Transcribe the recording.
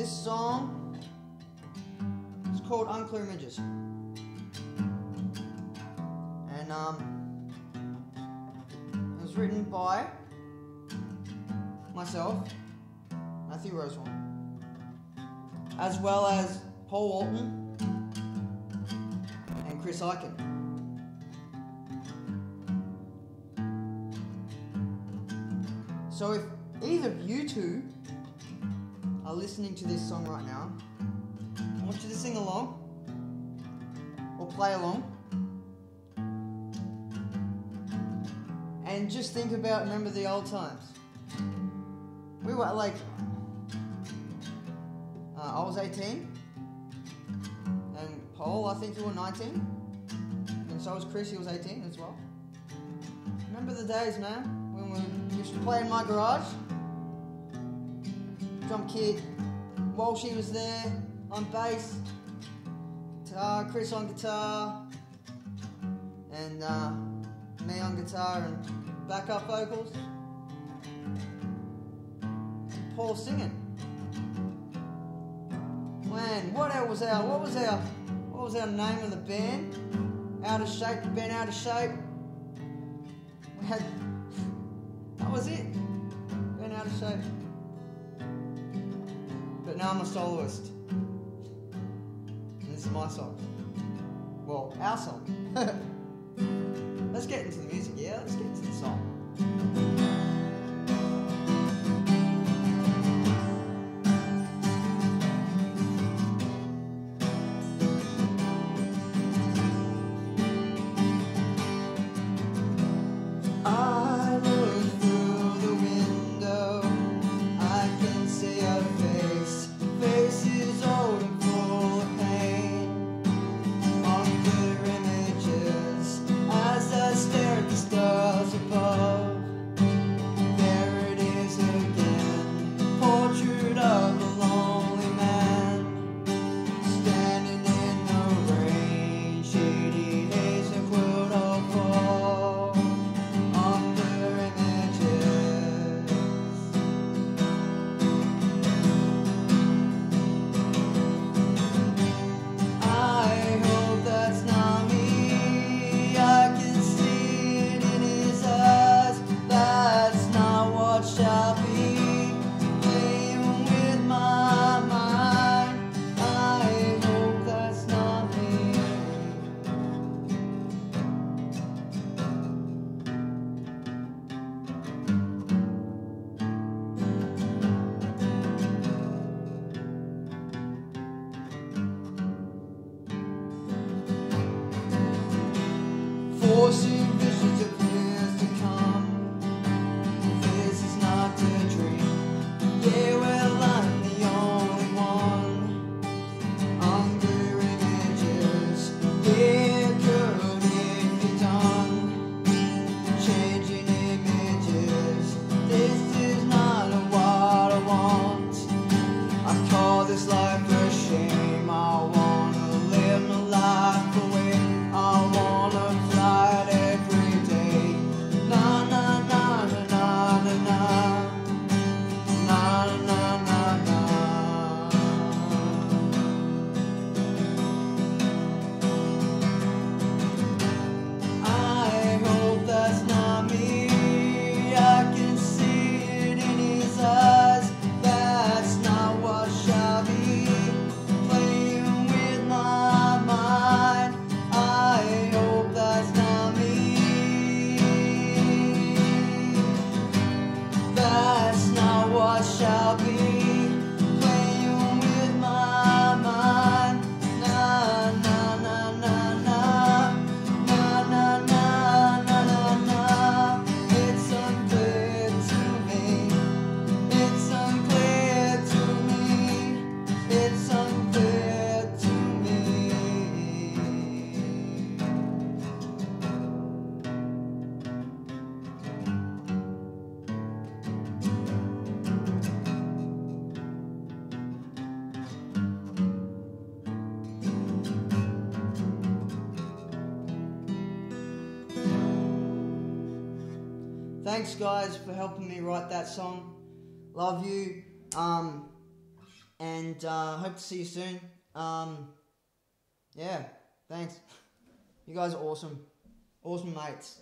this song is called Unclear Images. And um, it was written by myself, Matthew Roseworne, as well as Paul Walton and Chris Ikin. So if either of you two are listening to this song right now, I want you to sing along or play along. And just think about, remember the old times. We were like, uh, I was 18, and Paul, I think you were 19, and so was Chris, he was 18 as well. Remember the days, man, when we used to play in my garage? Drum kit, Walshy was there on bass, Chris on guitar, and uh, me on guitar and backup vocals. Paul singing. Man, what else was our what was our what was our name of the band? Out of shape, the band out of shape. We had that was it. Band out of shape. Now I'm a soloist. And this is my song. Well, our song. Let's get into the music, yeah? Let's get into the song. Forcing visions of years to come. This is not a dream. Yeah, well, I'm the only one. Unclear images. Yeah, could it be done? Changing images. This is not what I want. I call this life a shame. I wanna live my life Thanks, guys, for helping me write that song. Love you. Um, and uh, hope to see you soon. Um, yeah, thanks. You guys are awesome, awesome mates.